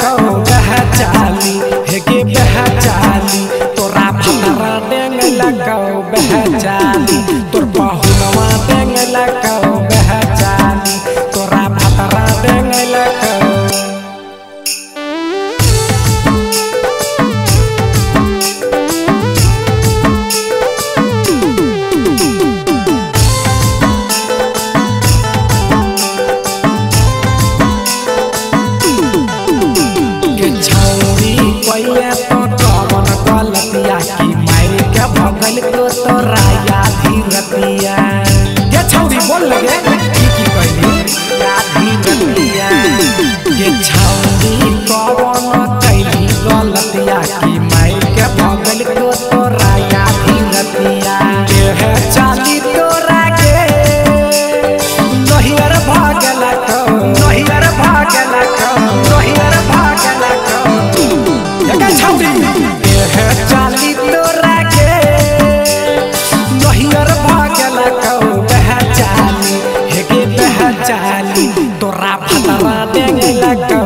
कहो बहचाली हे के बहचाली तोरा भारा डेंग लगाओ बहचाली तोर पहुनवा डेंग लगाओ छौरी तो कवन गलतिया की मार के भगल को तो राया धीरतिया ये छौरी बोल लगे फटवा चाली तोरा भतरा देंग लगो।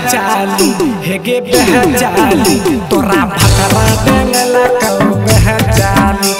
बहचाली हेगे बहचाली तोरा भकरा डंगला कऊ बहचाली